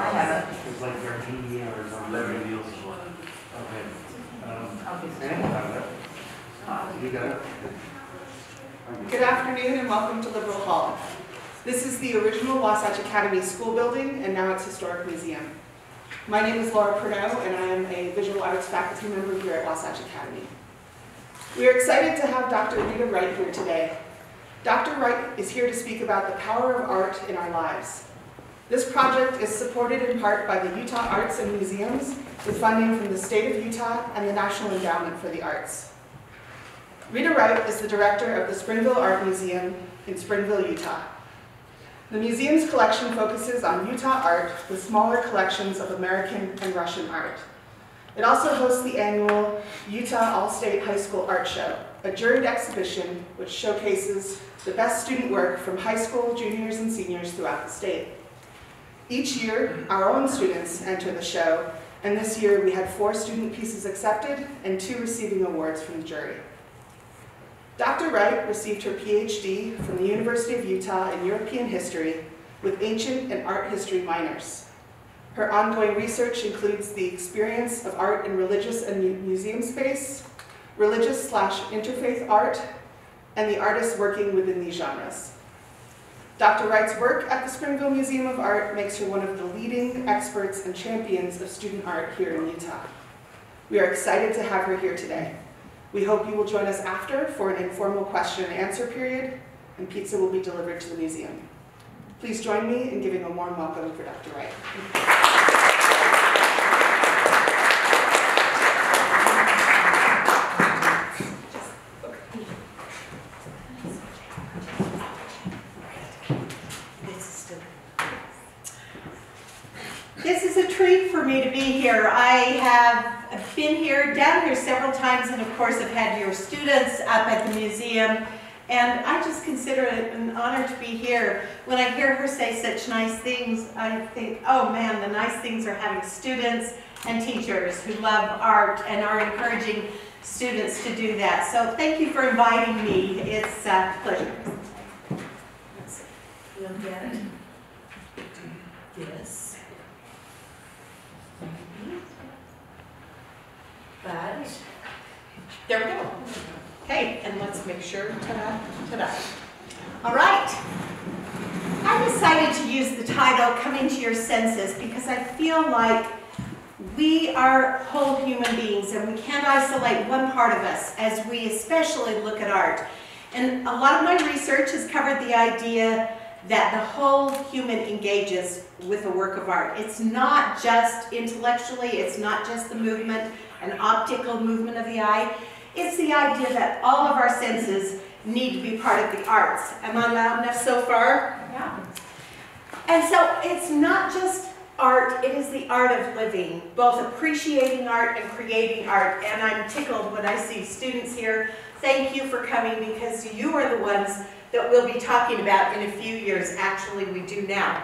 I have it. It's like Gardenia or something. Larry Neal's is one. Okay. Um, I'll be Ann have it. You got it? Good afternoon and welcome to Liberal Hall. This is the original Wasatch Academy School building and now it's Historic Museum. My name is Laura Pernod and I am a visual arts faculty member here at Wasatch Academy. We are excited to have Dr. Rita Wright here today. Dr. Wright is here to speak about the power of art in our lives. This project is supported in part by the Utah Arts and Museums with funding from the state of Utah and the National Endowment for the Arts. Rita Wright is the director of the Springville Art Museum in Springville, Utah. The museum's collection focuses on Utah art with smaller collections of American and Russian art. It also hosts the annual Utah All-State High School Art Show, a juried exhibition which showcases the best student work from high school, juniors, and seniors throughout the state. Each year, our own students enter the show, and this year we had four student pieces accepted and two receiving awards from the jury. Dr. Wright received her PhD from the University of Utah in European history with ancient and art history minors. Her ongoing research includes the experience of art in religious and museum space, religious slash interfaith art, and the artists working within these genres. Dr. Wright's work at the Springville Museum of Art makes her one of the leading experts and champions of student art here in Utah. We are excited to have her here today. We hope you will join us after for an informal question and answer period, and pizza will be delivered to the museum. Please join me in giving a warm welcome for Dr. Wright. This is a treat for me to be here. I have been here, down here several times, and of course I've had your students up at the museum. And I just consider it an honor to be here. When I hear her say such nice things, I think, oh man, the nice things are having students and teachers who love art and are encouraging students to do that. So thank you for inviting me. It's uh, a pleasure. You'll get it. But, there we go. Okay, and let's make sure, ta-da, ta-da. All right. I decided to use the title Coming to Your Senses because I feel like we are whole human beings and we can't isolate one part of us as we especially look at art. And a lot of my research has covered the idea that the whole human engages with a work of art. It's not just intellectually, it's not just the movement, an optical movement of the eye. It's the idea that all of our senses need to be part of the arts. Am I loud enough so far? Yeah. And so it's not just art, it is the art of living, both appreciating art and creating art. And I'm tickled when I see students here. Thank you for coming because you are the ones that we'll be talking about in a few years. Actually, we do now.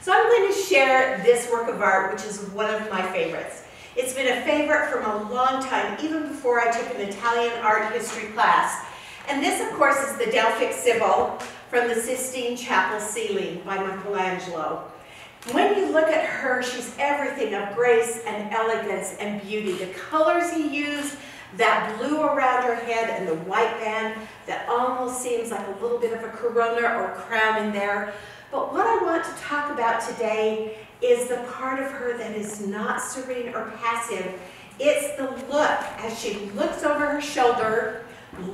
So I'm going to share this work of art, which is one of my favorites. It's been a favorite from a long time, even before I took an Italian art history class. And this, of course, is the Delphic Sibyl from the Sistine Chapel ceiling by Michelangelo. When you look at her, she's everything of grace and elegance and beauty. The colors he used, that blue around her head and the white band that almost seems like a little bit of a corona or crown in there. But what I want to talk about today is the part of her that is not serene or passive. It's the look as she looks over her shoulder,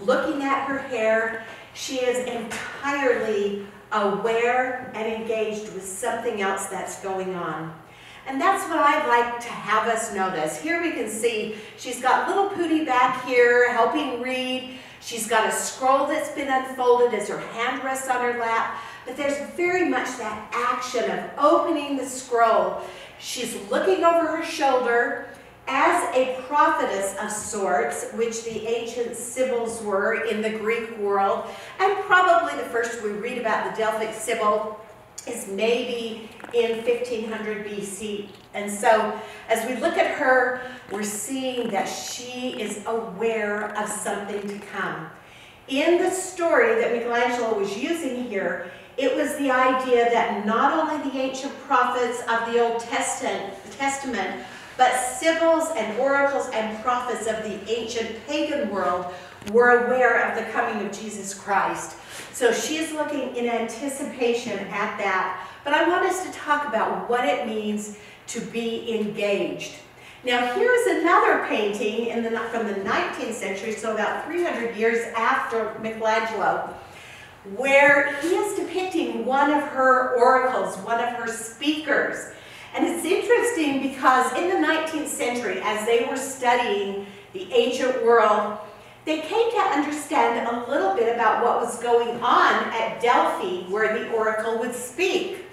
looking at her hair. She is entirely aware and engaged with something else that's going on. And that's what I'd like to have us notice. Here we can see she's got little putti back here helping read. She's got a scroll that's been unfolded as her hand rests on her lap. But there's very much that action of opening the scroll. She's looking over her shoulder as a prophetess of sorts, which the ancient Sibyls were in the Greek world. And probably the first we read about the Delphic Sibyl is maybe in 1500 BC. And so as we look at her, we're seeing that she is aware of something to come. In the story that Michelangelo was using here, It was the idea that not only the ancient prophets of the Old Testament, but sibyls and oracles and prophets of the ancient pagan world were aware of the coming of Jesus Christ. So she is looking in anticipation at that. But I want us to talk about what it means to be engaged. Now here's another painting in the, from the 19th century, so about 300 years after Michelangelo, where he is depicting one of her oracles, one of her speakers. And it's interesting because in the 19th century, as they were studying the ancient world, they came to understand a little bit about what was going on at Delphi, where the oracle would speak.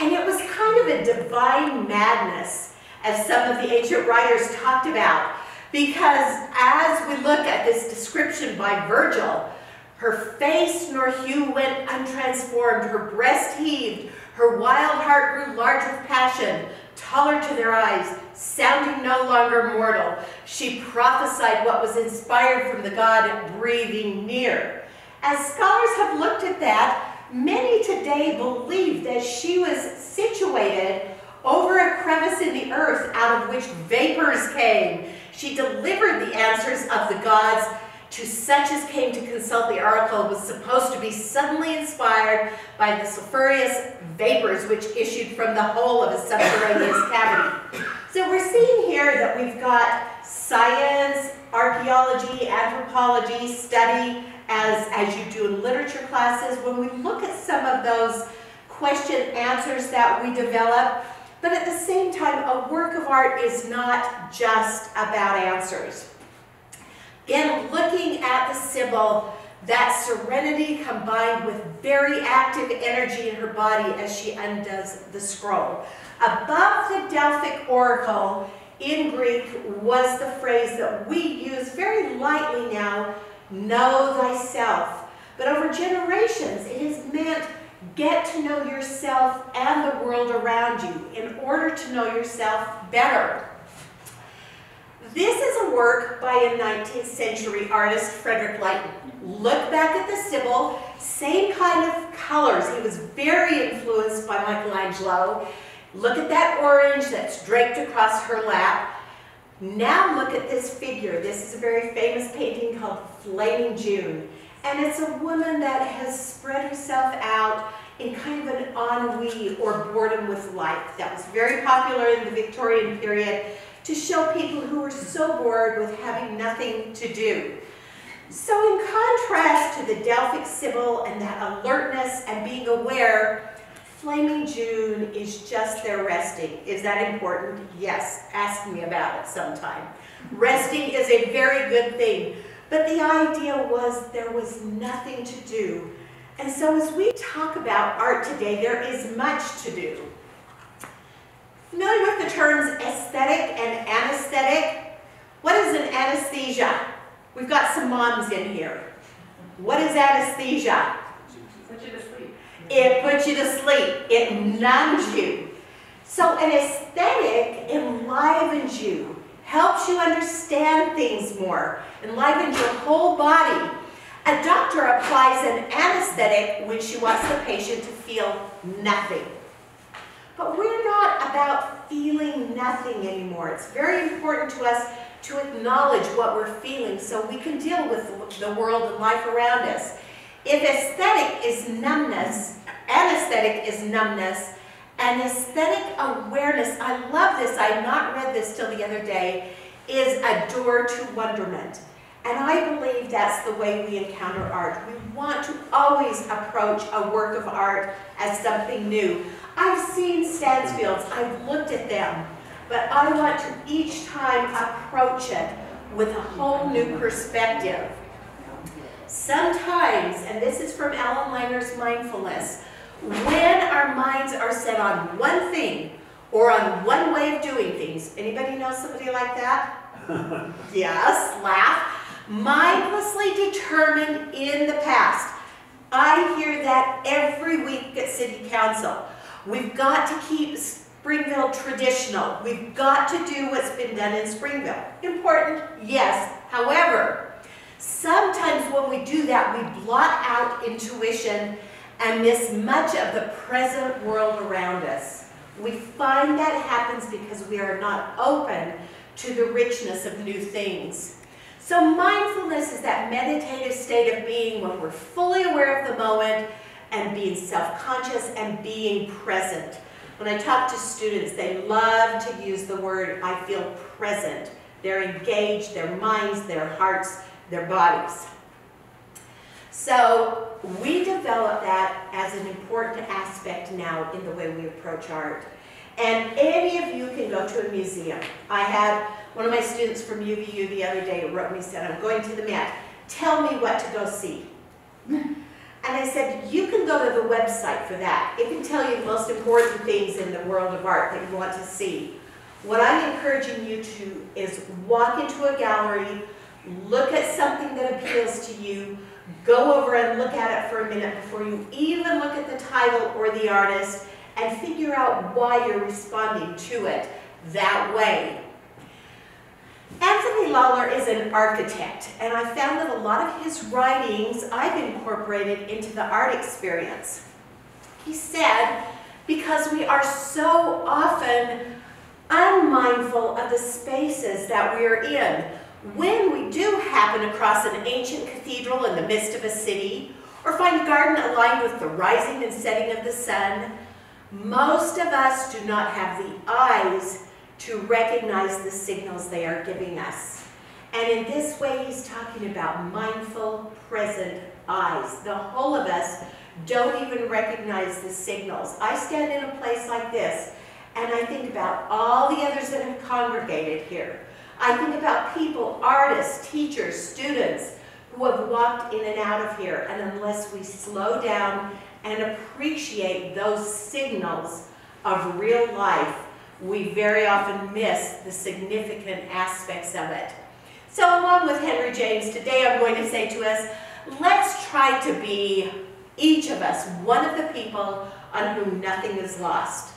And it was kind of a divine madness, as some of the ancient writers talked about, because as we look at this description by Virgil, her face nor hue went untransformed, her breast heaved, her wild heart grew large with passion, taller to their eyes, sounding no longer mortal. She prophesied what was inspired from the God breathing near. As scholars have looked at that, many today believe that she was situated over a crevice in the earth out of which vapors came. She delivered the answers of the gods to such as came to consult the oracle was supposed to be suddenly inspired by the sulphurous vapors which issued from the hole of a subterraneous cavity. So we're seeing here that we've got science, archaeology, anthropology, study, as, as you do in literature classes. When we look at some of those question answers that we develop, but at the same time, a work of art is not just about answers. In looking at the Sibyl, that serenity combined with very active energy in her body as she undoes the scroll. Above the Delphic oracle in Greek was the phrase that we use very lightly now, know thyself. But over generations, it has meant get to know yourself and the world around you in order to know yourself better. This is a work by a 19th century artist, Frederic Leighton. Look back at the Sibyl, same kind of colors. He was very influenced by Michelangelo. Look at that orange that's draped across her lap. Now look at this figure. This is a very famous painting called Flaming June. And it's a woman that has spread herself out in kind of an ennui or boredom with life. That was very popular in the Victorian period to show people who were so bored with having nothing to do. So in contrast to the Delphic Sibyl and that alertness and being aware, Flaming June is just there resting. Is that important? Yes. Ask me about it sometime. Resting is a very good thing. But the idea was there was nothing to do. And so as we talk about art today, there is much to do. Familiar with the terms aesthetic and anesthetic? What is an anesthesia? We've got some moms in here. What is anesthesia? Put you to sleep. It puts you to sleep. It numbs you. So an aesthetic enlivens you, helps you understand things more, enlivens your whole body. A doctor applies an anesthetic when she wants the patient to feel nothing. But we're not about feeling nothing anymore. It's very important to us to acknowledge what we're feeling so we can deal with the world and life around us. If aesthetic is numbness, anesthetic is numbness, and aesthetic awareness, I love this, I had not read this till the other day, is a door to wonderment. And I believe that's the way we encounter art. We want to always approach a work of art as something new. I've seen Stansfields, I've looked at them, but I want to each time approach it with a whole new perspective. Sometimes, and this is from Ellen Langer's mindfulness, when our minds are set on one thing or on one way of doing things, anybody know somebody like that? yes, laugh. Mindlessly determined in the past. I hear that every week at City Council. We've got to keep Springville traditional. We've got to do what's been done in Springville. Important? Yes. However, sometimes when we do that, we blot out intuition and miss much of the present world around us. We find that happens because we are not open to the richness of new things. So mindfulness is that meditative state of being when we're fully aware of the moment and being self-conscious and being present. When I talk to students, they love to use the word, I feel present. They're engaged, their minds, their hearts, their bodies. So we develop that as an important aspect now in the way we approach art. And any of you can go to a museum. I had one of my students from UVU the other day wrote me, said, I'm going to the Met. Tell me what to go see. And I said, you can go to the website for that. It can tell you the most important things in the world of art that you want to see. What I'm encouraging you to is walk into a gallery, look at something that appeals to you, go over and look at it for a minute before you even look at the title or the artist, and figure out why you're responding to it that way. Anthony Lawlor is an architect, and I found that a lot of his writings I've incorporated into the art experience. He said, because we are so often unmindful of the spaces that we are in. When we do happen across an ancient cathedral in the midst of a city, or find a garden aligned with the rising and setting of the sun, most of us do not have the eyes to recognize the signals they are giving us. And in this way, he's talking about mindful, present eyes. The whole of us don't even recognize the signals. I stand in a place like this, and I think about all the others that have congregated here. I think about people, artists, teachers, students, who have walked in and out of here, and unless we slow down and appreciate those signals of real life, we very often miss the significant aspects of it. So along with Henry James, today I'm going to say to us, let's try to be, each of us, one of the people on whom nothing is lost.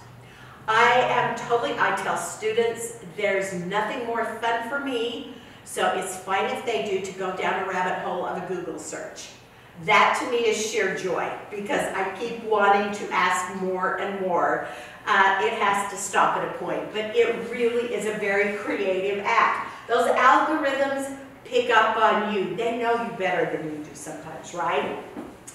I am totally, I tell students, there's nothing more fun for me, so it's fine if they do to go down a rabbit hole of a Google search. That to me is sheer joy because I keep wanting to ask more and more. Uh, it has to stop at a point, but it really is a very creative act. Those algorithms pick up on you. They know you better than you do sometimes, right?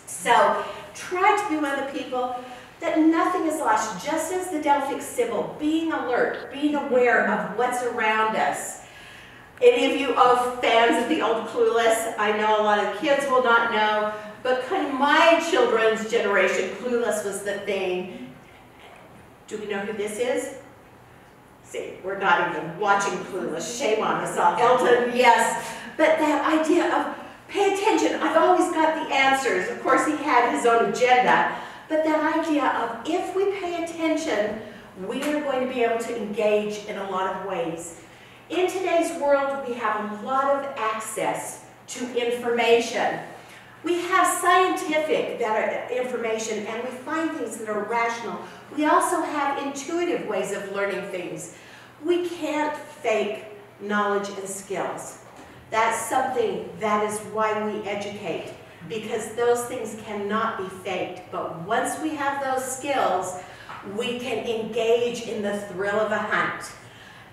So try to be one of the people that nothing is lost, just as the Delphic Sibyl, being alert, being aware of what's around us. Any of you are fans of the old Clueless? I know a lot of kids will not know, but kind of my children's generation, Clueless was the thing. Do we know who this is? See, we're not even watching Clueless. Shame on us all. Elton, yes. But that idea of pay attention. I've always got the answers. Of course, he had his own agenda. But that idea of if we pay attention, we are going to be able to engage in a lot of ways. In today's world, we have a lot of access to information. We have scientific information and we find things that are rational. We also have intuitive ways of learning things. We can't fake knowledge and skills. That's something that is why we educate because those things cannot be faked. But once we have those skills, we can engage in the thrill of a hunt.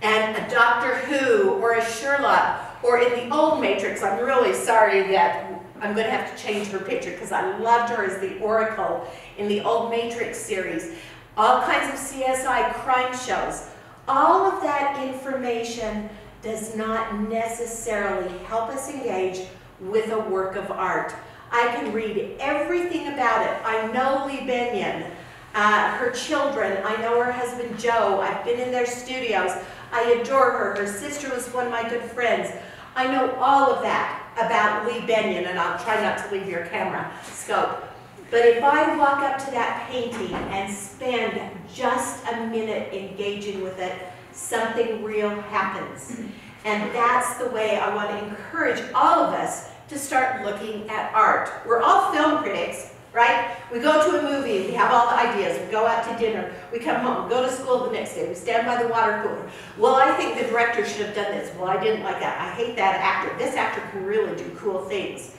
And a Doctor Who or a Sherlock or in the old Matrix, I'm really sorry that I'm going to have to change her picture because I loved her as the Oracle in the old Matrix series. All kinds of CSI crime shows. All of that information does not necessarily help us engage with a work of art. I can read everything about it. I know Lee Bennion, uh, her children. I know her husband Joe. I've been in their studios. I adore her. Her sister was one of my good friends. I know all of that about Lee Bennion, and I'll try not to leave your camera scope. But if I walk up to that painting and spend just a minute engaging with it, something real happens. And that's the way I want to encourage all of us to start looking at art. We're all film critics, right? We go to a movie, we have all the ideas, we go out to dinner, we come home, go to school the next day, we stand by the water cooler. Well, I think the director should have done this. Well, I didn't like that. I hate that actor. This actor can really do cool things.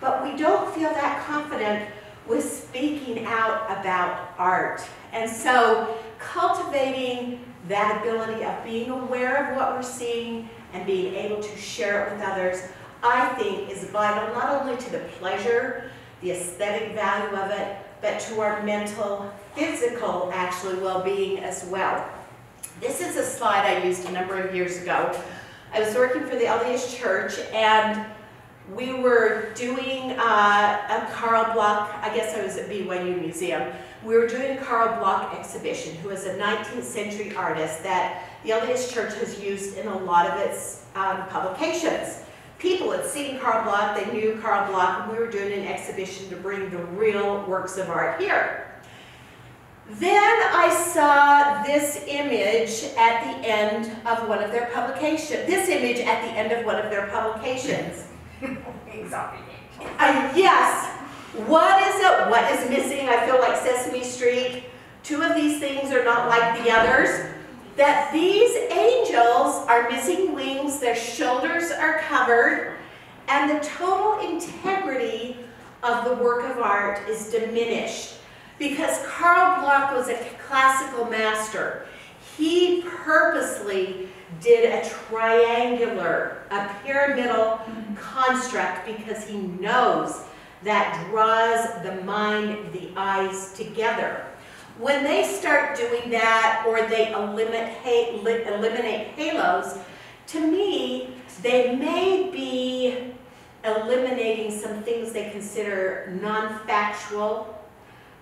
But we don't feel that confident with speaking out about art. And so cultivating that ability of being aware of what we're seeing and being able to share it with others, I think is vital not only to the pleasure, the aesthetic value of it, but to our mental, physical, actually, well-being as well. This is a slide I used a number of years ago. I was working for the LDS Church and we were doing uh, a Carl Bloch, I guess I was at BYU Museum, we were doing a Carl Bloch exhibition, who was a 19th century artist that the LDS Church has used in a lot of its um, publications. People had seen Carl Bloch, they knew Carl Bloch, and we were doing an exhibition to bring the real works of art here. Then I saw this image at the end of one of their publications, this image at the end of one of their publications. Uh, yes, what is it? What is missing? I feel like Sesame Street. Two of these things are not like the others. That these angels are missing wings, their shoulders are covered, and the total integrity of the work of art is diminished. Because Carl Bloch was a classical master. He purposely did a triangular, a pyramidal construct because he knows that draws the mind, the eyes together. When they start doing that or they eliminate, eliminate halos, to me, they may be eliminating some things they consider non-factual,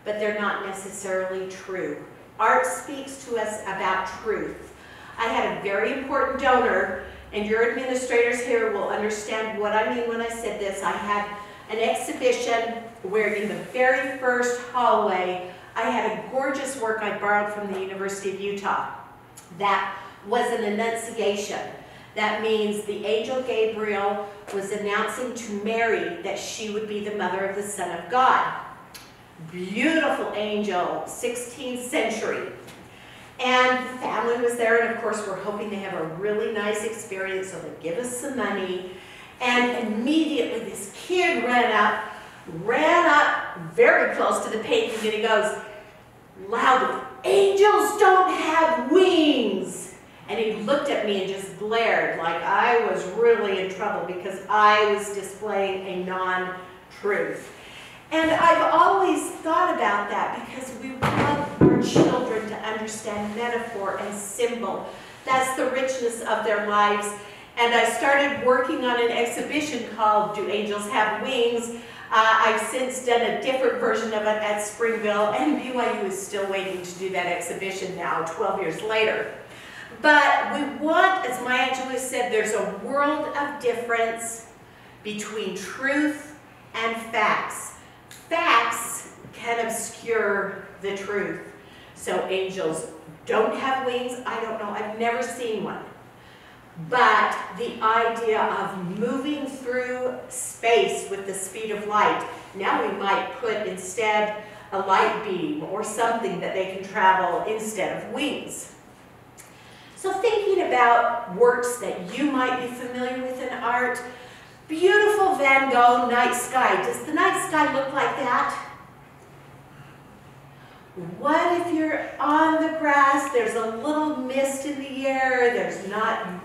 but they're not necessarily true. Art speaks to us about truth. I had a very important donor, and your administrators here will understand what I mean when I said this. I had an exhibition where in the very first hallway, I had a gorgeous work I borrowed from the University of Utah that was an annunciation. That means the angel Gabriel was announcing to Mary that she would be the mother of the Son of God. Beautiful angel, 16th century. And the family was there, and of course, we're hoping they have a really nice experience, so they give us some money. And immediately this kid ran up, ran up very close to the painting, and he goes loudly, angels don't have wings. And he looked at me and just glared like I was really in trouble because I was displaying a non-truth. And I've always thought about that because we want our children to understand metaphor and symbol. That's the richness of their lives and I started working on an exhibition called Do Angels Have Wings? Uh, I've since done a different version of it at Springville, and BYU is still waiting to do that exhibition now, 12 years later. But we want, as Maya Angelou said, there's a world of difference between truth and facts. Facts can obscure the truth. So angels don't have wings. I don't know. I've never seen one. But the idea of moving through space with the speed of light, now we might put instead a light beam or something that they can travel instead of wings. So thinking about works that you might be familiar with in art, beautiful Van Gogh night sky. Does the night sky look like that? What if you're on the grass, there's a little mist in the air, there's not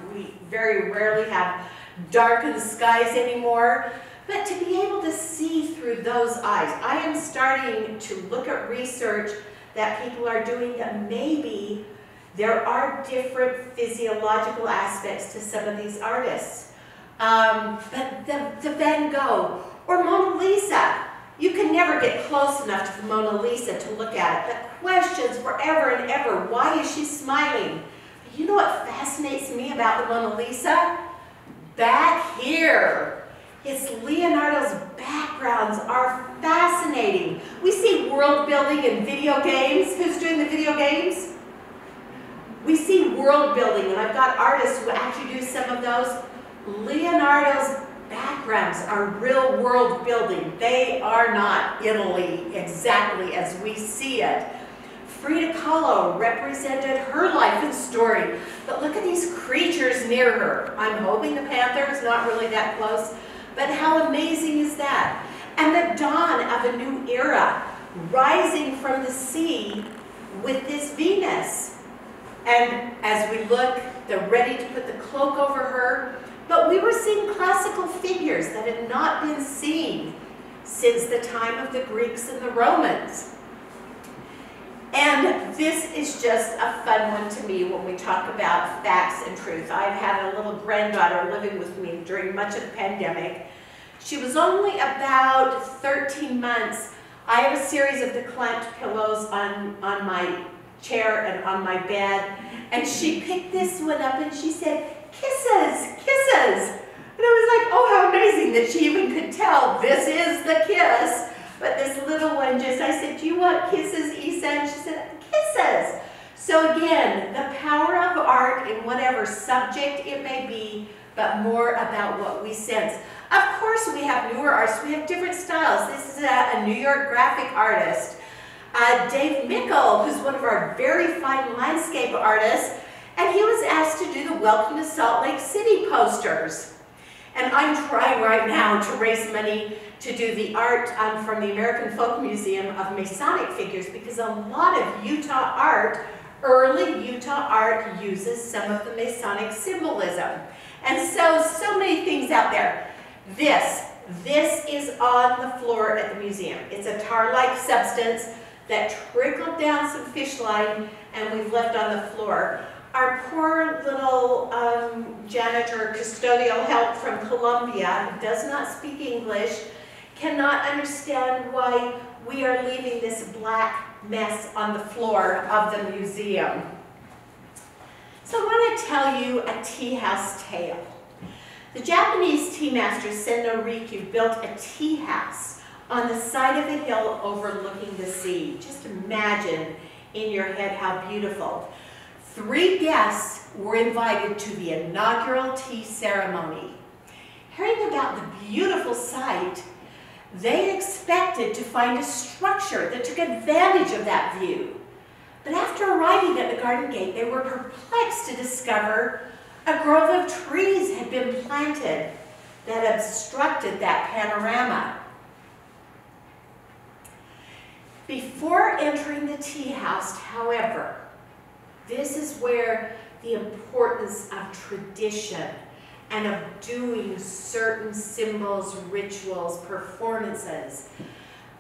very rarely have darkened skies anymore. But to be able to see through those eyes, I am starting to look at research that people are doing that maybe there are different physiological aspects to some of these artists. Um, but the, the Van Gogh or Mona Lisa, you can never get close enough to Mona Lisa to look at it. The questions forever and ever, why is she smiling? You know what fascinates me about the Mona Lisa? Back here. It's Leonardo's backgrounds are fascinating. We see world building in video games. Who's doing the video games? We see world building, and I've got artists who actually do some of those. Leonardo's backgrounds are real world building. They are not Italy exactly as we see it. Frida Kahlo represented her life and story. But look at these creatures near her. I'm hoping the panther is not really that close, but how amazing is that? and the dawn of a new era rising from the sea with this Venus. And as we look, they're ready to put the cloak over her, but we were seeing classical figures that had not been seen since the time of the Greeks and the Romans. This is just a fun one to me when we talk about facts and truth. I've had a little granddaughter living with me during much of the pandemic. She was only about 13 months. I have a series of the clamped pillows on, on my chair and on my bed. And she picked this one up and she said, kisses, kisses. And I was like, oh, how amazing that she even could tell this is the kiss. But this little one just, I said, do you want kisses, Isa? And she said, kisses. So again, the power of art in whatever subject it may be, but more about what we sense. Of course, we have newer artists. We have different styles. This is a, a New York graphic artist, uh, Dave Mickle, who's one of our very fine landscape artists, and he was asked to do the Welcome to Salt Lake City posters. And I'm trying right now to raise money to do the art um, from the American Folk Museum of Masonic figures because a lot of Utah art, early Utah art uses some of the Masonic symbolism. And so, so many things out there. This, this is on the floor at the museum. It's a tar-like substance that trickled down some fish line and we've left on the floor. Our poor little um, janitor, custodial help from Colombia, does not speak English, cannot understand why we are leaving this black mess on the floor of the museum. So I want to tell you a tea house tale. The Japanese tea master Sen no Rikyū built a tea house on the side of a hill overlooking the sea. Just imagine in your head how beautiful. Three guests were invited to the inaugural tea ceremony. Hearing about the beautiful sight, they expected to find a structure that took advantage of that view. But after arriving at the garden gate, they were perplexed to discover a grove of trees had been planted that obstructed that panorama. Before entering the tea house, however, this is where the importance of tradition and of doing certain symbols, rituals, performances.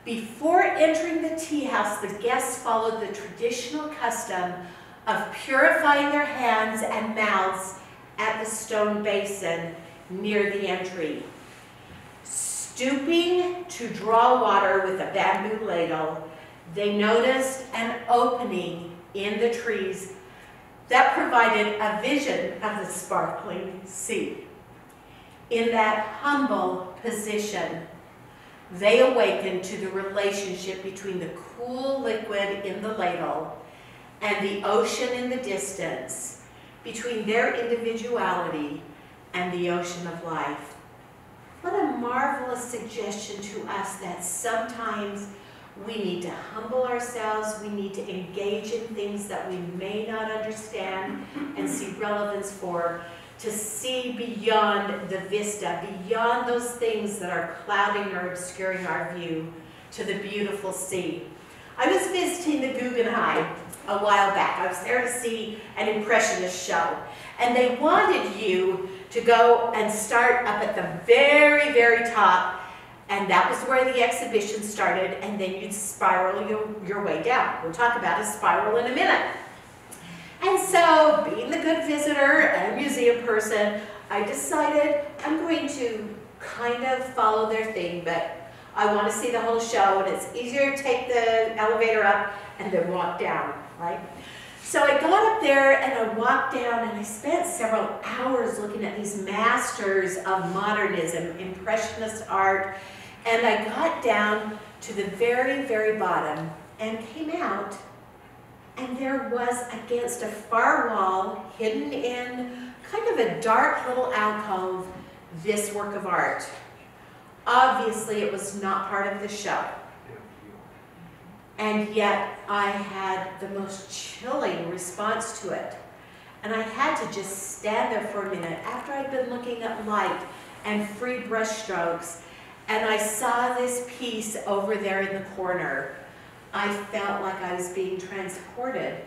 Before entering the tea house, the guests followed the traditional custom of purifying their hands and mouths at the stone basin near the entry. Stooping to draw water with a bamboo ladle, they noticed an opening in the trees that provided a vision of the sparkling sea. In that humble position, they awaken to the relationship between the cool liquid in the ladle and the ocean in the distance, between their individuality and the ocean of life. What a marvelous suggestion to us that sometimes we need to humble ourselves. We need to engage in things that we may not understand and see relevance for, to see beyond the vista, beyond those things that are clouding or obscuring our view, to the beautiful sea. I was visiting the Guggenheim a while back. I was there to see an Impressionist show. And they wanted you to go and start up at the very, very top and that was where the exhibition started, and then you'd spiral your, your way down. We'll talk about a spiral in a minute. And so, being the good visitor and museum person, I decided I'm going to kind of follow their thing, but I want to see the whole show, and it's easier to take the elevator up and then walk down, right? So I got up there and I walked down and I spent several hours looking at these masters of modernism, impressionist art, and I got down to the very, very bottom and came out and there was against a far wall, hidden in kind of a dark little alcove, this work of art. Obviously, it was not part of the show. And yet, I had the most chilling response to it. And I had to just stand there for a minute after I'd been looking at light and free brush strokes and I saw this piece over there in the corner, I felt like I was being transported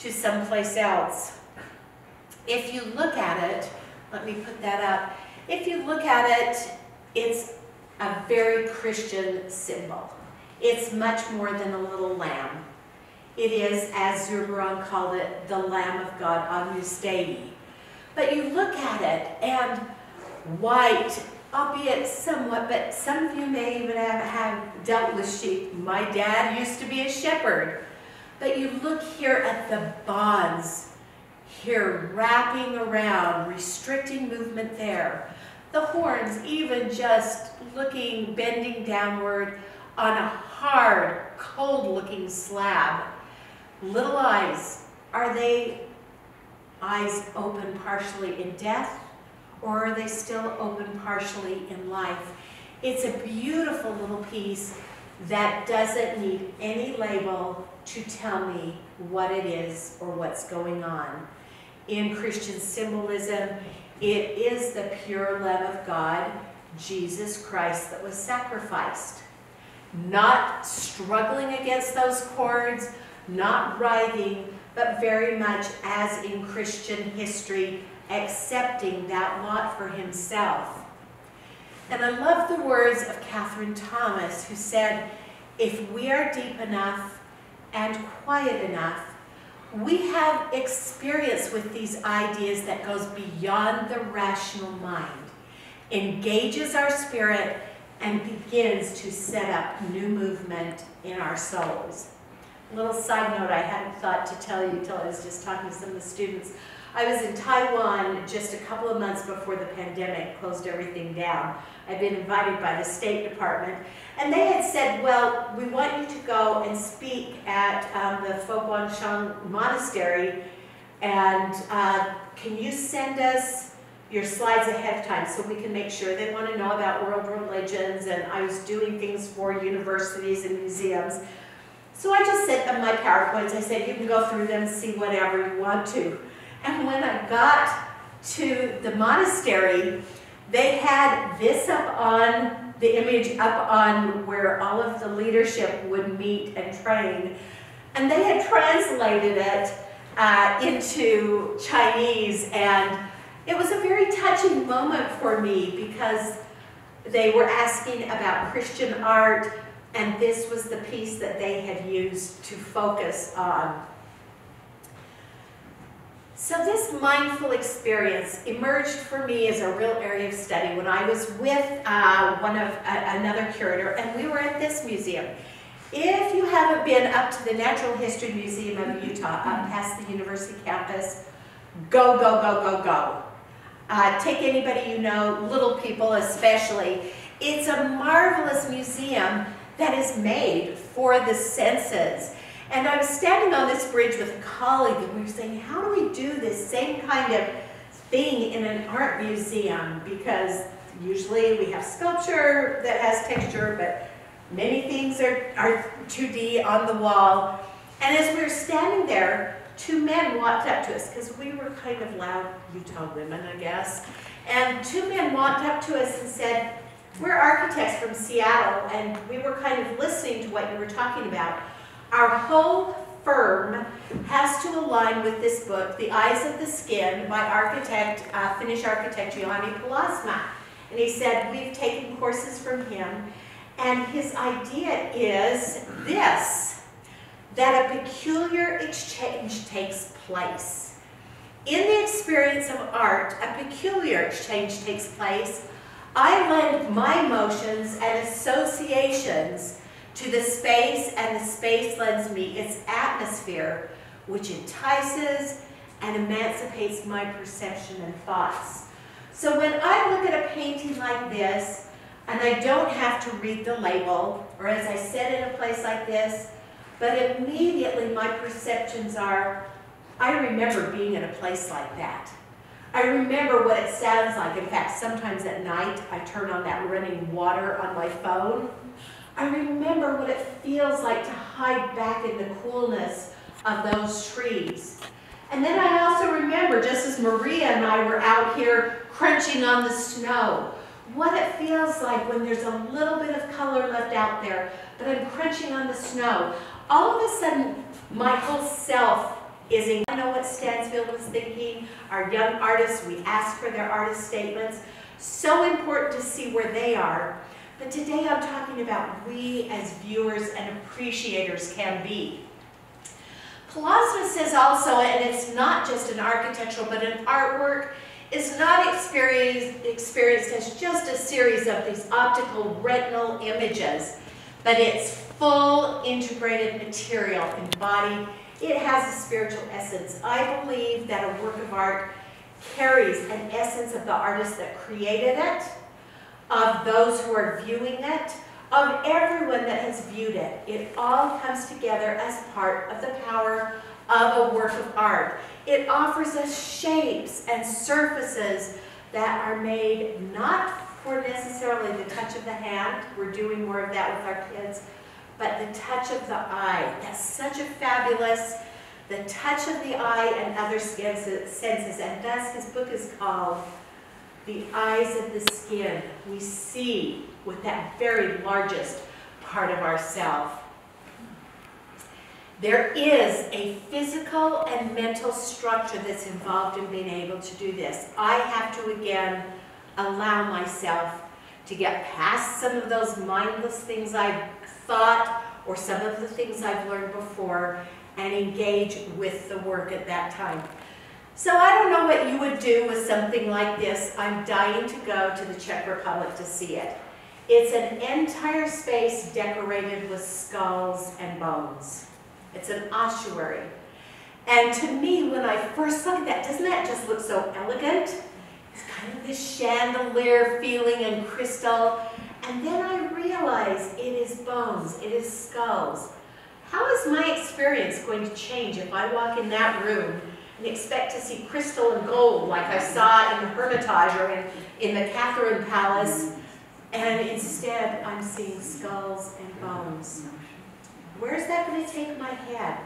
to someplace else. If you look at it, let me put that up. If you look at it, it's a very Christian symbol. It's much more than a little lamb. It is, as Zurbaran called it, the Lamb of God, Agnus Dei. But you look at it, and white, albeit somewhat, but some of you may even have, have dealt with sheep. My dad used to be a shepherd. But you look here at the bonds here wrapping around, restricting movement there. The horns even just looking, bending downward on a hard, cold-looking slab. Little eyes, are they eyes open partially in death, or are they still open partially in life? It's a beautiful little piece that doesn't need any label to tell me what it is or what's going on. In Christian symbolism, it is the pure love of God, Jesus Christ, that was sacrificed. Not struggling against those cords, not writhing, but very much as in Christian history, accepting that lot for himself. And I love the words of Catherine Thomas, who said, if we are deep enough and quiet enough, we have experience with these ideas that goes beyond the rational mind, engages our spirit, and begins to set up new movement in our souls. A little side note I hadn't thought to tell you until I was just talking to some of the students. I was in Taiwan just a couple of months before the pandemic closed everything down. I'd been invited by the State Department, and they had said, well, we want you to go and speak at um, the Fo Guang Monastery, and uh, can you send us your slides ahead of time so we can make sure they want to know about world religions, and I was doing things for universities and museums. So I just sent them my PowerPoints. I said, you can go through them, see whatever you want to. And when I got to the monastery, they had this up on, the image up on where all of the leadership would meet and train. And they had translated it uh, into Chinese. And it was a very touching moment for me because they were asking about Christian art, and this was the piece that they had used to focus on. So this mindful experience emerged for me as a real area of study when I was with uh, one of uh, another curator, and we were at this museum. If you haven't been up to the Natural History Museum of Utah, up past the university campus, go, go, go, go, go. Uh, take anybody you know, little people especially. It's a marvelous museum that is made for the senses. And I was standing on this bridge with a colleague and we were saying, how do we do this same kind of thing in an art museum? Because usually we have sculpture that has texture, but many things are, are 2D on the wall. And as we were standing there, two men walked up to us, because we were kind of loud Utah women, I guess. And two men walked up to us and said, we're architects from Seattle, and we were kind of listening to what you were talking about. Our whole firm has to align with this book, The Eyes of the Skin, by architect, uh, Finnish architect Juhani Pallasmaa. And he said, we've taken courses from him, and his idea is this, that a peculiar exchange takes place. In the experience of art, a peculiar exchange takes place. I lend my emotions and associations to the space, and the space lends me its atmosphere, which entices and emancipates my perception and thoughts. So when I look at a painting like this, and I don't have to read the label, or as I said in a place like this, but immediately my perceptions are, I remember being in a place like that. I remember what it sounds like. In fact, sometimes at night, I turn on that running water on my phone, I remember what it feels like to hide back in the coolness of those trees. And then I also remember, just as Maria and I were out here crunching on the snow, what it feels like when there's a little bit of color left out there, but I'm crunching on the snow. All of a sudden, my whole self is in, I know what Stansfield was thinking. Our young artists, we ask for their artist statements. So important to see where they are. But today I'm talking about we as viewers and appreciators can be. Pallasmaa says also, and it's not just an architectural, but an artwork, is not experienced, experienced as just a series of these optical retinal images, but it's full integrated material embodied. It has a spiritual essence. I believe that a work of art carries an essence of the artist that created it, of those who are viewing it, of everyone that has viewed it. It all comes together as part of the power of a work of art. It offers us shapes and surfaces that are made not for necessarily the touch of the hand, we're doing more of that with our kids, but the touch of the eye. That's such a fabulous, the touch of the eye and other senses, and thus his book is called The Eyes of the Skin. We see with that very largest part of ourself. There is a physical and mental structure that's involved in being able to do this. I have to, again, allow myself to get past some of those mindless things I've thought or some of the things I've learned before and engage with the work at that time. So I don't know what you would do with something like this. I'm dying to go to the Czech Republic to see it. It's an entire space decorated with skulls and bones. It's an ossuary. And to me, when I first look at that, doesn't that just look so elegant? It's kind of this chandelier feeling and crystal. And then I realize it is bones, it is skulls. How is my experience going to change if I walk in that room and expect to see crystal and gold like I saw in the Hermitage or in, in the Catherine Palace, and instead I'm seeing skulls and bones? Where's that going to take my head?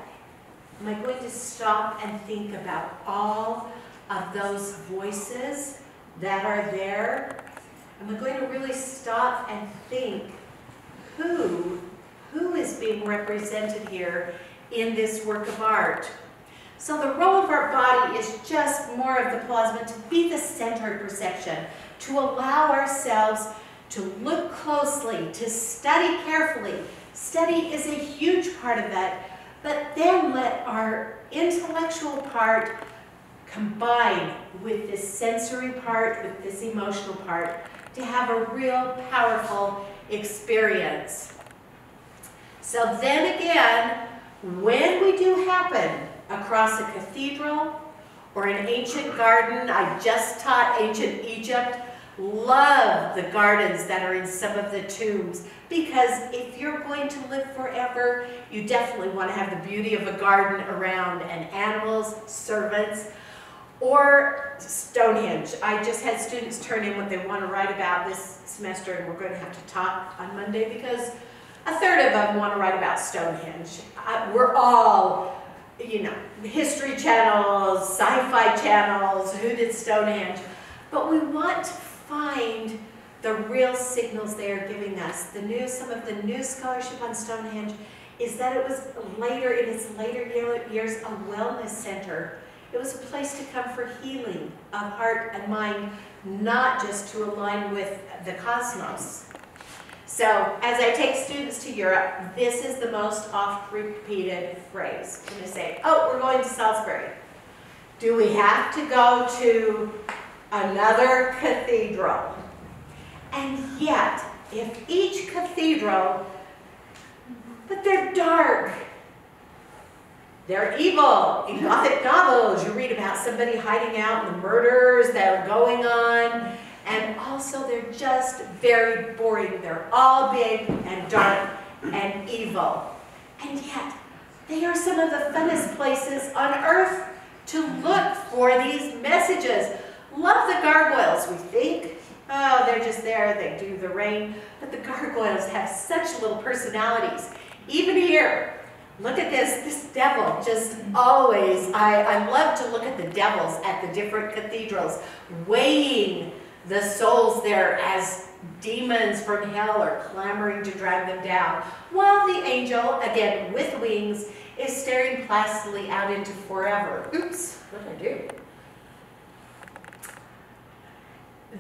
Am I going to stop and think about all of those voices that are there? Am I going to really stop and think who, who is being represented here in this work of art? So the role of our body is just more of the Pallasmaa to be the center of perception, to allow ourselves to look closely, to study carefully, Study is a huge part of that, but then let our intellectual part combine with this sensory part, with this emotional part, to have a real powerful experience. So then again, when we do happen across a cathedral or an ancient garden, I just taught ancient Egypt, love the gardens that are in some of the tombs because if you're going to live forever, you definitely want to have the beauty of a garden around and animals, servants, or Stonehenge. I just had students turn in what they want to write about this semester and we're going to have to talk on Monday because a third of them want to write about Stonehenge. I, we're all, you know, history channels, sci-fi channels, who did Stonehenge, but we want to find the real signals they are giving us. The new, some of the new scholarship on Stonehenge is that it was later, in its later years, a wellness center. It was a place to come for healing of heart and mind, not just to align with the cosmos. So, as I take students to Europe, this is the most oft repeated phrase. When they say, oh, we're going to Salisbury. Do we have to go to another cathedral? And yet, if each cathedral, but they're dark, they're evil. In Gothic novels, you read about somebody hiding out and the murders that are going on. And also, they're just very boring. They're all big and dark and evil. And yet, they are some of the funnest places on earth to look for these messages. Love the gargoyles, we think. Oh, they're just there, they do the rain. But the gargoyles have such little personalities. Even here, look at this, this devil just always, I, I love to look at the devils at the different cathedrals, weighing the souls there as demons from hell are clamoring to drag them down, while the angel, again with wings, is staring placidly out into forever. Oops, what did I do?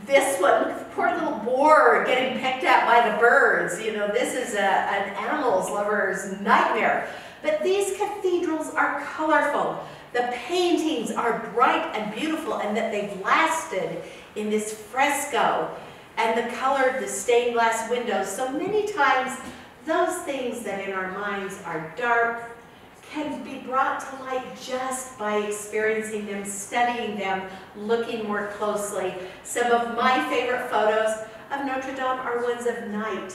This one, poor little boar getting pecked at by the birds. You know, this is a, an animals lover's nightmare. But these cathedrals are colorful. The paintings are bright and beautiful and that they've lasted in this fresco and the color of the stained glass windows. So many times those things that in our minds are dark can be brought to light just by experiencing them, studying them, looking more closely. Some of my favorite photos of Notre Dame are ones of night,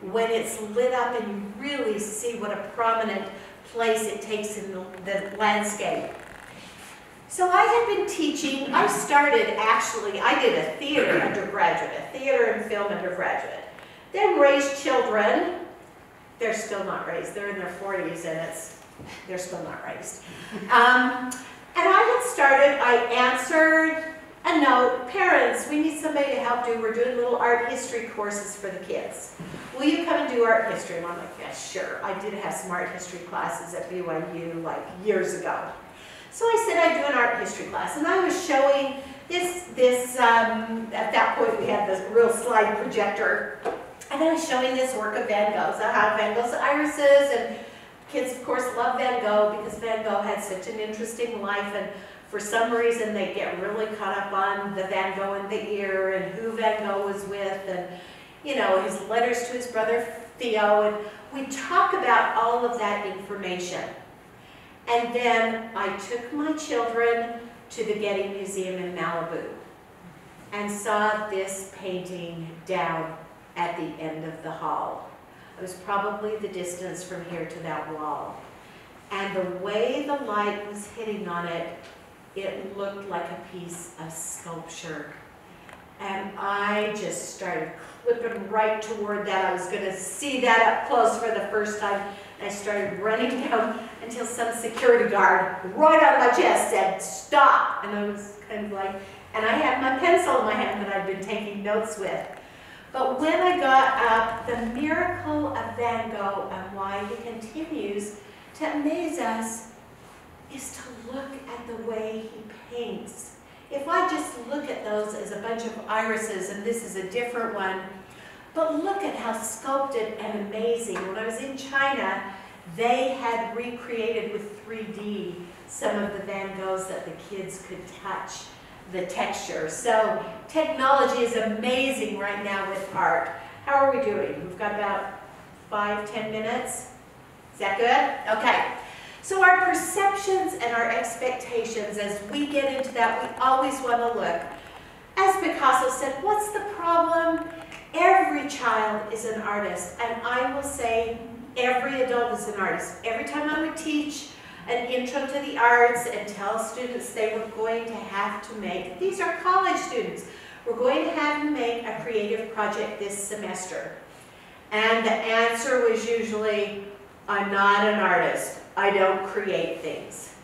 when it's lit up and you really see what a prominent place it takes in the, the landscape. So I had been teaching, I started actually, I did a theater undergraduate, a theater and film undergraduate. Then raised children, they're still not raised, they're in their 40s and it's they're still not raised. Um, and I had started, I answered a note, parents, we need somebody to help do, we're doing little art history courses for the kids. Will you come and do art history? And I'm like, yeah, sure. I did have some art history classes at BYU like years ago. So I said I'd do an art history class, and I was showing this, this um, at that point we had this real slide projector, and I was showing this work of Van Gogh's. I had Van Gogh's irises, and Kids, of course, love Van Gogh because Van Gogh had such an interesting life and for some reason they get really caught up on the Van Gogh in the ear and who Van Gogh was with and, you know, his letters to his brother Theo. And we talk about all of that information. And then I took my children to the Getty Museum in Malibu and saw this painting down at the end of the hall. It was probably the distance from here to that wall. And the way the light was hitting on it, it looked like a piece of sculpture. And I just started clipping right toward that. I was going to see that up close for the first time. I started running down until some security guard right on my chest said, stop. And I was kind of like, and I had my pencil in my hand that I'd been taking notes with. But when I got up, the miracle of Van Gogh and why he continues to amaze us is to look at the way he paints. If I just look at those as a bunch of irises, and this is a different one, but look at how sculpted and amazing. When I was in China, they had recreated with 3D some of the Van Goghs that the kids could touch the texture. So technology is amazing right now with art. How are we doing? We've got about five, ten minutes. Is that good? Okay. So our perceptions and our expectations, as we get into that, we always want to look. As Picasso said, what's the problem? Every child is an artist, and I will say every adult is an artist. Every time I would teach, an intro to the arts and tell students they were going to have to make, these are college students, we're going to have to make a creative project this semester. And the answer was usually, I'm not an artist. I don't create things.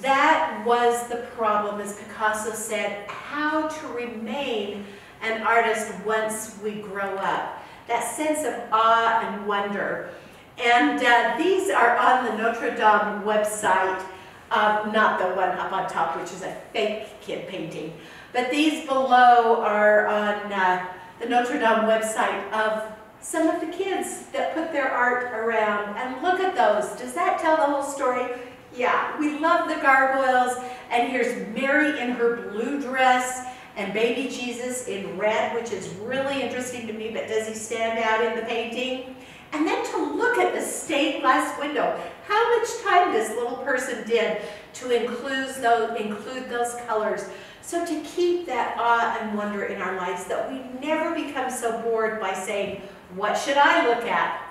That was the problem, as Picasso said, how to remain an artist once we grow up. That sense of awe and wonder. And uh, these are on the Notre Dame website, uh, not the one up on top, which is a fake kid painting. But these below are on uh, the Notre Dame website of some of the kids that put their art around. And look at those. Does that tell the whole story? Yeah, we love the gargoyles. And here's Mary in her blue dress and baby Jesus in red, which is really interesting to me, but does he stand out in the painting? And then to look at the stained glass window. How much time this little person did to include those, include those colors. So to keep that awe and wonder in our lives that we never become so bored by saying, what should I look at?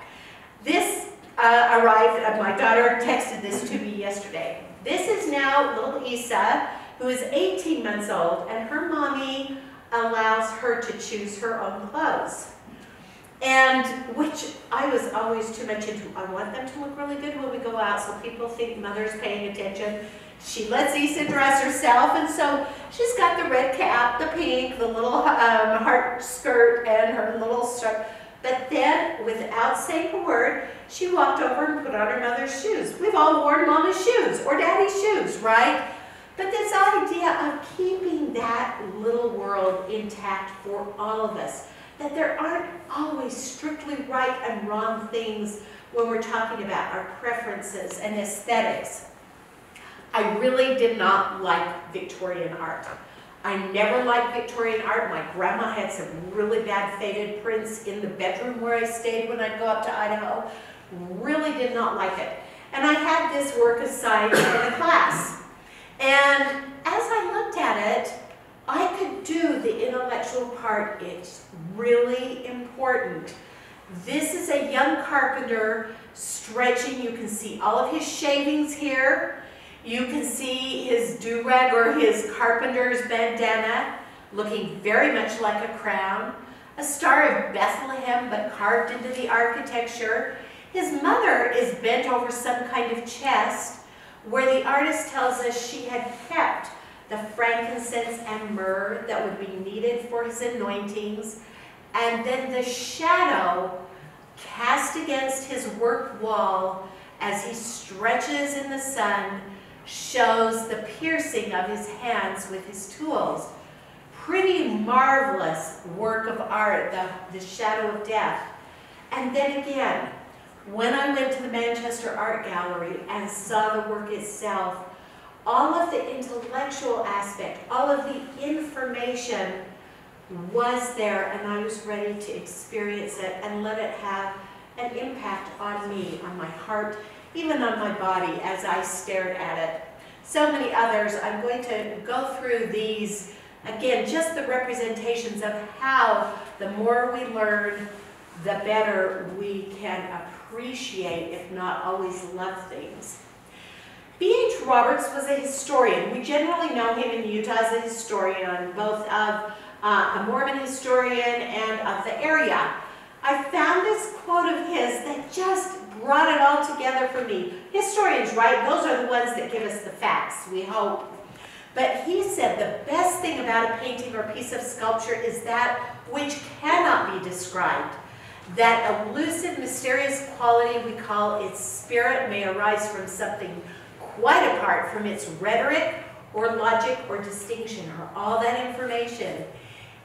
This uh, arrived, uh, my daughter texted this to me yesterday. This is now little Isa, who is 18 months old, and her mommy allows her to choose her own clothes. And which I was always too much into. I want them to look really good when we go out so people think mother's paying attention she lets Issa dress herself, and so she's got the red cap, the pink, the little um, heart skirt, and her little skirt. But then, without saying a word, she walked over and put on her mother's shoes. We've all worn mama's shoes or daddy's shoes, right? But this idea of keeping that little world intact for all of us, that there aren't always strictly right and wrong things when we're talking about our preferences and aesthetics. I really did not like Victorian art. I never liked Victorian art. My grandma had some really bad faded prints in the bedroom where I stayed when I'd go up to Idaho. Really did not like it. And I had this work assigned in a class. And as I looked at it, I could do the intellectual part. It's really important. This is a young carpenter stretching. You can see all of his shavings here. You can see his do-rag or his carpenter's bandana looking very much like a crown. A star of Bethlehem but carved into the architecture. His mother is bent over some kind of chest where the artist tells us she had kept the frankincense and myrrh that would be needed for his anointings. And then the shadow cast against his work wall as he stretches in the sun shows the piercing of his hands with his tools. Pretty marvelous work of art, the, the shadow of death. And then again, when I went to the Manchester Art Gallery and saw the work itself, all of the intellectual aspect, all of the information was there and I was ready to experience it and let it have an impact on me, on my heart, even on my body as I stared at it. So many others, I'm going to go through these, again, just the representations of how the more we learn, the better we can appreciate, if not always love things. B.H. Roberts was a historian. We generally know him in Utah as a historian, both of uh, a Mormon historian and of the area. I found this quote of his that just brought it all together for me. Historians, right? Those are the ones that give us the facts, we hope. But he said the best thing about a painting or piece of sculpture is that which cannot be described. That elusive, mysterious quality we call its spirit may arise from something quite apart from its rhetoric or logic or distinction or all that information.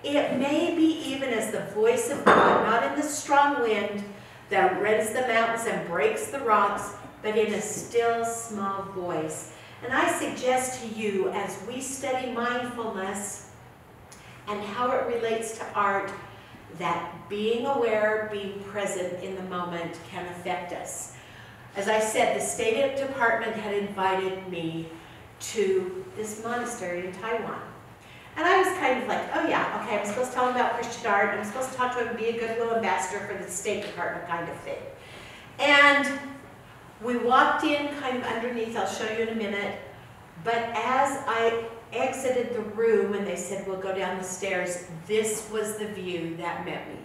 It may be even as the voice of God, not in the strong wind that rends the mountains and breaks the rocks, but in a still small voice. And I suggest to you, as we study mindfulness and how it relates to art, that being aware, being present in the moment can affect us. As I said, the State Department had invited me to this monastery in Taiwan. And I was kind of like, oh yeah, okay, I'm supposed to tell him about Christian art, I'm supposed to talk to him and be a goodwill ambassador for the State Department kind of thing. And we walked in kind of underneath, I'll show you in a minute, but as I exited the room and they said, we'll go down the stairs, this was the view that met me.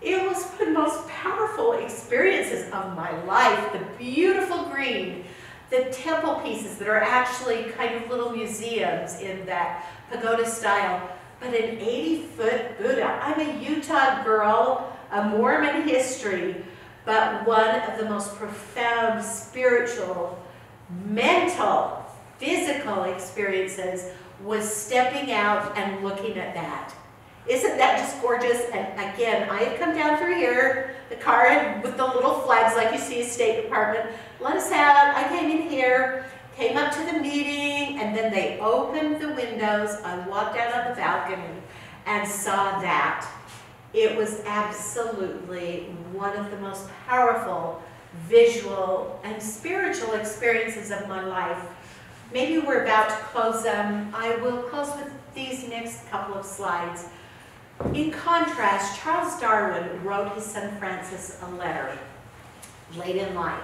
It was one of the most powerful experiences of my life. The beautiful green, the temple pieces that are actually kind of little museums in that pagoda style, but an 80-foot Buddha. I'm a Utah girl, a Mormon history, but one of the most profound spiritual, mental, physical experiences was stepping out and looking at that. Isn't that just gorgeous? And again, I had come down through here, the car with the little flags like you see at State Department. Let us out. I came in here, came up to the meeting, and then they opened the windows. I walked out on the balcony and saw that. It was absolutely one of the most powerful visual and spiritual experiences of my life. Maybe we're about to close them. I will close with these next couple of slides. In contrast, Charles Darwin wrote his son Francis a letter late in life.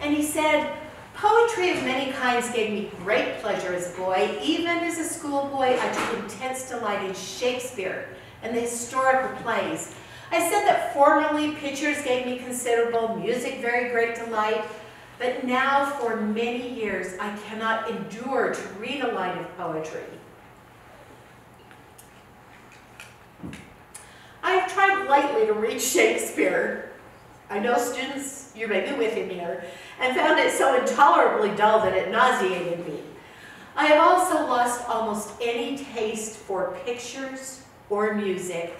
And he said, Poetry of many kinds gave me great pleasure as a boy. Even as a schoolboy, I took intense delight in Shakespeare and the historical plays. I said that formerly pictures gave me considerable, music very great delight. But now, for many years, I cannot endure to read a line of poetry. I've tried lightly to read Shakespeare. I know students, you may be with him here, and found it so intolerably dull that it nauseated me. I have also lost almost any taste for pictures or music.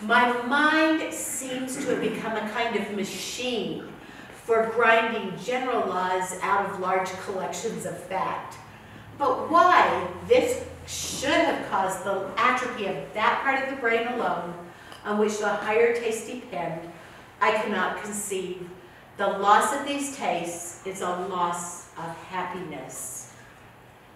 My mind seems to have become a kind of machine for grinding general laws out of large collections of fact. But why this should have caused the atrophy of that part of the brain alone on which the higher taste depend, I cannot conceive. The loss of these tastes is a loss of happiness.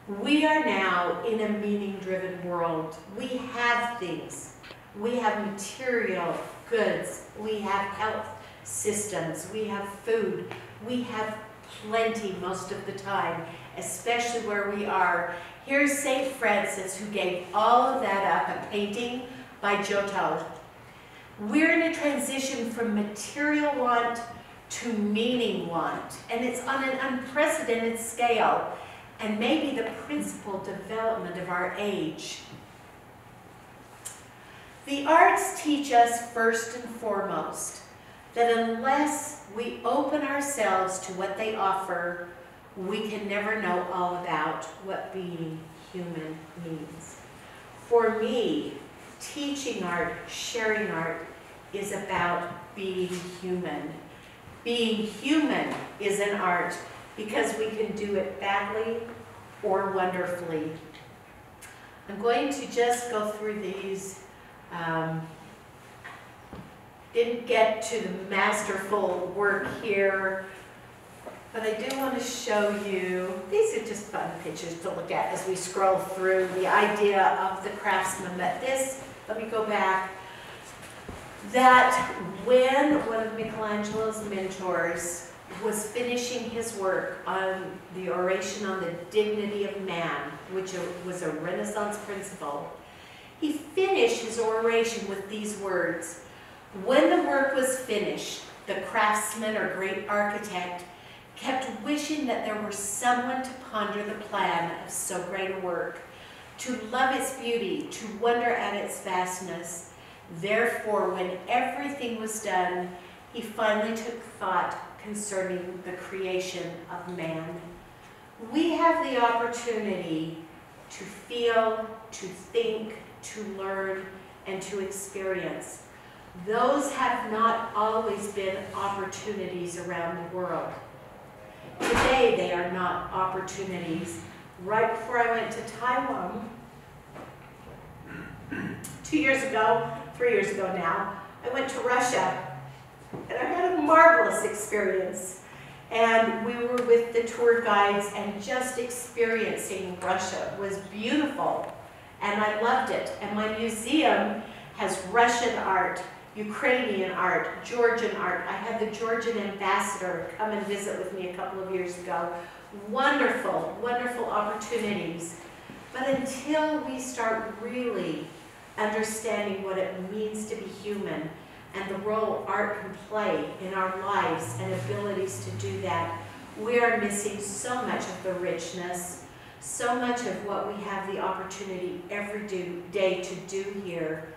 We are now in a meaning-driven world. We have things. We have material goods. We have health systems. We have food. We have plenty most of the time, especially where we are. Here's St. Francis who gave all of that up, a painting by Giotto. We're in a transition from material want to meaning want, and it's on an unprecedented scale, and maybe the principal development of our age. The arts teach us first and foremost that unless we open ourselves to what they offer, we can never know all about what being human means. For me, teaching art, sharing art, is about being human. Being human is an art because we can do it badly or wonderfully. I'm going to just go through these. Um, didn't get to the masterful work here, but I do want to show you, these are just fun pictures to look at as we scroll through the idea of the craftsman. That this, let me go back, that when one of Michelangelo's mentors was finishing his work on the oration on the dignity of man, which was a Renaissance principle, he finished his oration with these words. When the work was finished, the craftsman or great architect kept wishing that there were someone to ponder the plan of so great a work, to love its beauty, to wonder at its vastness, Therefore, when everything was done, he finally took thought concerning the creation of man. We have the opportunity to feel, to think, to learn, and to experience. Those have not always been opportunities around the world. Today, they are not opportunities. Right before I went to Taiwan, two years ago, three years ago now, I went to Russia and I had a marvelous experience. And we were with the tour guides and just experiencing Russia was beautiful. And I loved it. And my museum has Russian art, Ukrainian art, Georgian art. I had the Georgian ambassador come and visit with me a couple of years ago. Wonderful, wonderful opportunities. But until we start really understanding what it means to be human and the role art can play in our lives and abilities to do that, we are missing so much of the richness, so much of what we have the opportunity every day to do here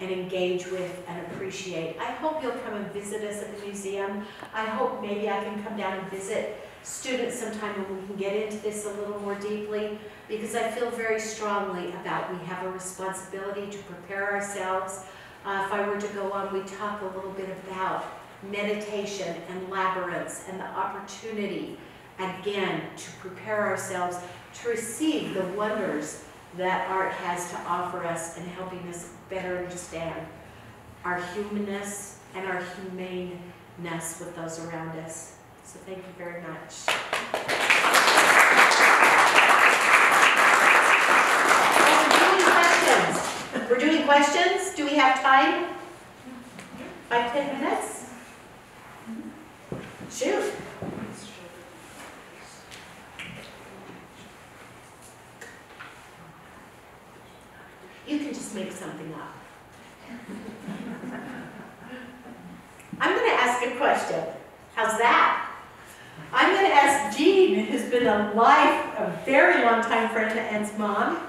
and engage with and appreciate. I hope you'll come and visit us at the museum. I hope maybe I can come down and visit students sometime when we can get into this a little more deeply because I feel very strongly about we have a responsibility to prepare ourselves. Uh, if I were to go on, we talk a little bit about meditation and labyrinths and the opportunity, again, to prepare ourselves to receive the wonders that art has to offer us in helping us better understand our humanness and our humaneness with those around us. So thank you very much. We're doing questions. Do we have time? Five, ten minutes? Shoot. You can just make something up. I'm going to ask a question. How's that? I'm going to ask Jean, who's been a life, a very long time friend of Ann's mom.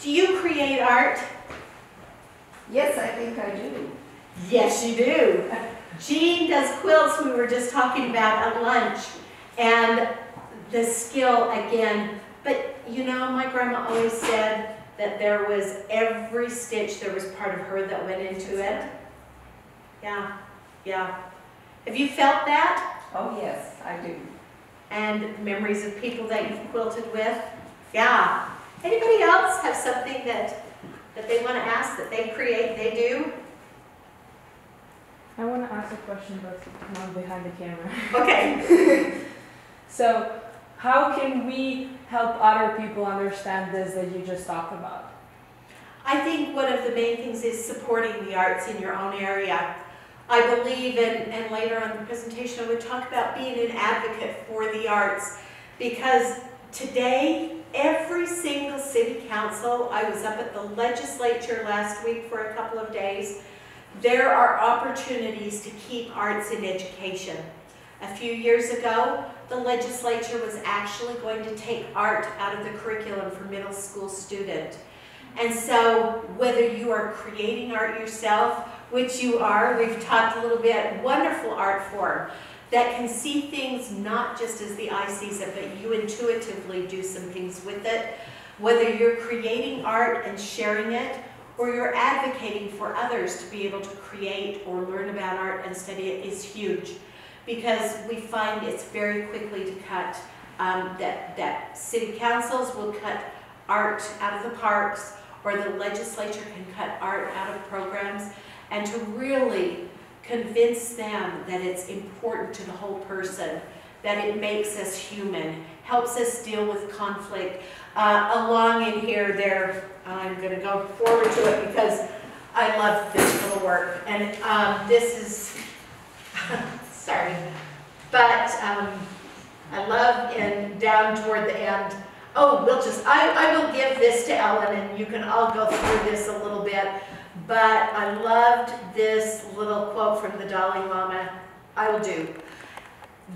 Do you create art? Yes, I think I do. Yes, you do. Jean does quilts, we were just talking about at lunch, and the skill again. But you know, my grandma always said that there was every stitch, there was part of her that went into it. Yeah, yeah. Have you felt that? Oh, yes, I do. And memories of people that you've quilted with? Yeah. Anybody else have something that, that they want to ask, that they create, they do? I want to ask a question, but not behind the camera. Okay. So, how can we help other people understand this that you just talked about? I think one of the main things is supporting the arts in your own area. I believe, and, and later on the presentation, I would talk about being an advocate for the arts. Because today, every single city council, I was up at the legislature last week for a couple of days, there are opportunities to keep arts in education. A few years ago, the legislature was actually going to take art out of the curriculum for middle school students. And so whether you are creating art yourself, which you are, we've talked a little bit, wonderful art form that can see things not just as the eye sees it, but you intuitively do some things with it. Whether you're creating art and sharing it, or you're advocating for others to be able to create or learn about art and study it is huge. Because we find it's very quickly to cut, um, that, that city councils will cut art out of the parks, or the legislature can cut art out of programs, and to really convince them that it's important to the whole person, that it makes us human, helps us deal with conflict. Uh, along in here, there, I'm going to go forward to it because I love this little work, and um, this is, sorry, but um, I love in down toward the end. Oh, we'll just, I, I will give this to Ellen and you can all go through this a little bit. But I loved this little quote from the Dalai Lama. I will do.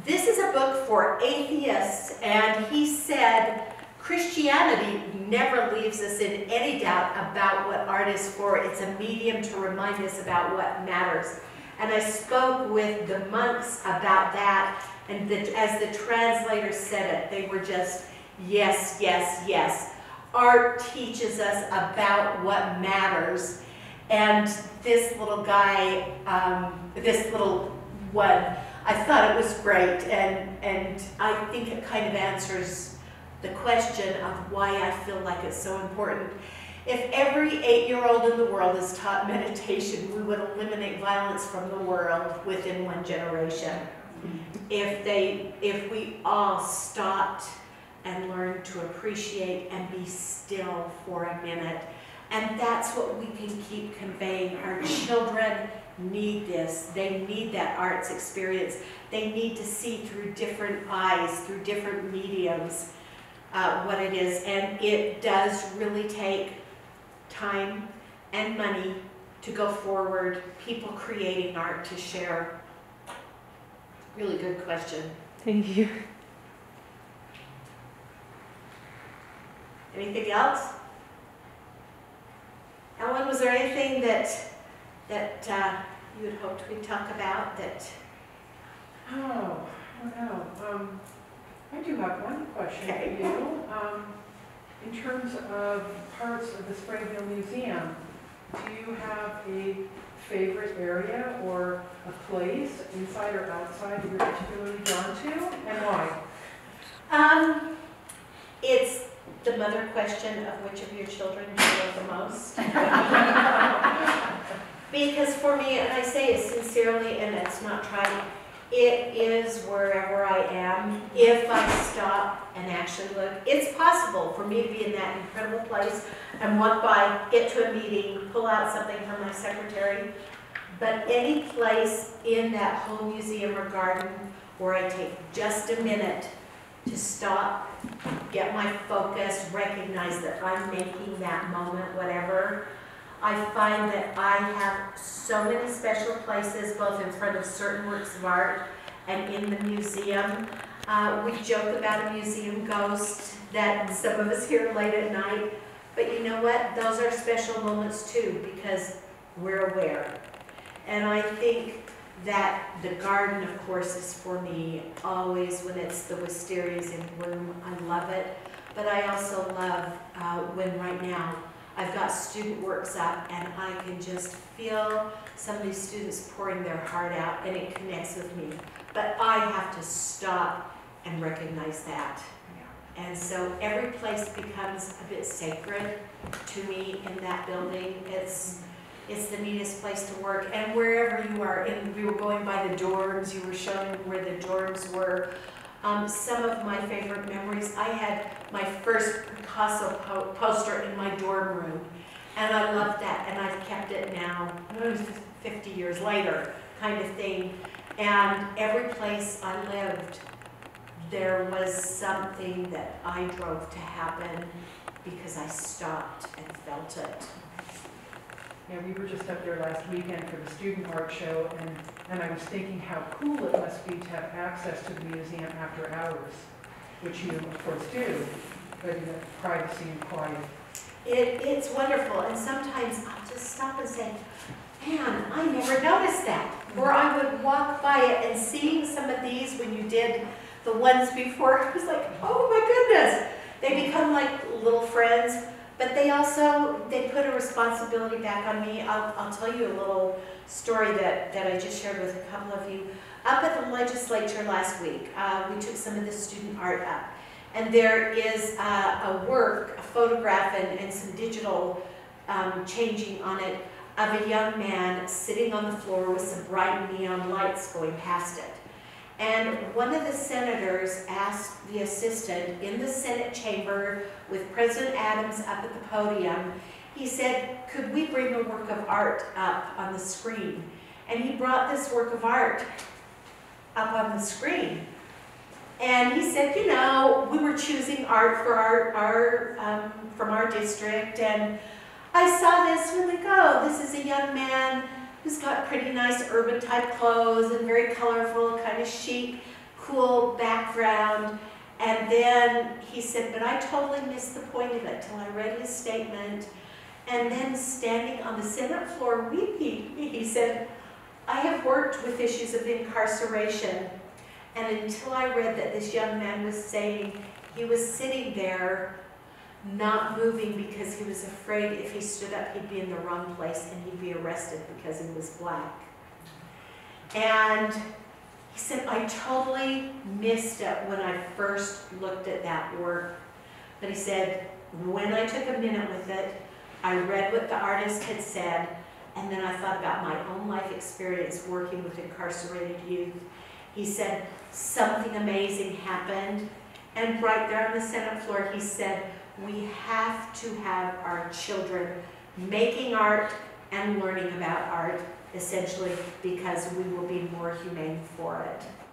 This is a book for atheists, and he said Christianity never leaves us in any doubt about what art is for. It's a medium to remind us about what matters. And I spoke with the monks about that, and the, as the translator said it, they were just, yes, yes, yes. Art teaches us about what matters. And this little guy, um, this little one, I thought it was great, and, and I think it kind of answers the question of why I feel like it's so important. If every eight-year-old in the world is taught meditation, we would eliminate violence from the world within one generation. If they, if we all stopped and learned to appreciate and be still for a minute, and that's what we can keep conveying. Our children need this. They need that arts experience. They need to see through different eyes, through different mediums, uh, what it is. And it does really take time and money to go forward, people creating art to share. Really good question. Thank you. Anything else? Ellen, was there anything that, that uh, you had hoped we'd talk about that, Oh, I don't know. Um, I do have one question for you. Um, in terms of parts of the Springville Museum, do you have a favorite area or a place inside or outside that you're particularly drawn to, and why? um, it's the mother question of which of your children you love the most. Because for me, and I say it sincerely, and it's not trying, it is wherever I am. If I stop and actually look, it's possible for me to be in that incredible place and walk by, get to a meeting, pull out something from my secretary. But any place in that whole museum or garden where I take just a minute to stop, get my focus, recognize that I'm making that moment, whatever, I find that I have so many special places, both in front of certain works of art and in the museum. Uh, we joke about a museum ghost that some of us hear late at night, but you know what? Those are special moments too because we're aware. And I think that the garden, of course, is for me always when it's the wisterias in bloom. I love it. But I also love uh, when right now I've got student works up and I can just feel some of these students pouring their heart out and it connects with me. But I have to stop and recognize that. And so every place becomes a bit sacred to me in that building. It's, it's the neatest place to work. And wherever you are, and we were going by the dorms, you were showing where the dorms were. Um, some of my favorite memories, I had my first Picasso po- poster in my dorm room. And I loved that, and I've kept it now, uh, 50 years later, kind of thing. And every place I lived, there was something that I drove to happen because I stopped and felt it. Yeah, we were just up there last weekend for the student art show, and, and I was thinking how cool it must be to have access to the museum after hours, which you, of course, do, but in a privacy and quiet. It, it's wonderful, and sometimes I'll just stop and say, man, I never noticed that. Or I would walk by it and seeing some of these when you did the ones before, I was like, oh my goodness. They become like little friends, but they also, they put a responsibility back on me. I'll, I'll tell you a little story that, that I just shared with a couple of you. Up at the legislature last week, uh, we took some of the student art up. And there is uh, a work, a photograph and, and some digital um, changing on it of a young man sitting on the floor with some bright neon lights going past it. And one of the senators asked the assistant in the Senate chamber with President Adams up at the podium, he said, could we bring a work of art up on the screen? And he brought this work of art up on the screen. And he said, you know, we were choosing art for our, our um, from our district, and I saw this, and I'm like, oh, this is a young man who's got pretty nice urban type clothes and very colorful, kind of chic, cool background. And then he said, but I totally missed the point of it till I read his statement. And then standing on the Senate floor weeping, he said, I have worked with issues of incarceration. And until I read that this young man was saying he was sitting there not moving because he was afraid if he stood up he'd be in the wrong place and he'd be arrested because he was black. And he said, I totally missed it when I first looked at that work. But he said, when I took a minute with it, I read what the artist had said, and then I thought about my own life experience working with incarcerated youth. He said, something amazing happened. And right there on the Senate floor, he said, we have to have our children making art and learning about art, essentially, because we will be more humane for it.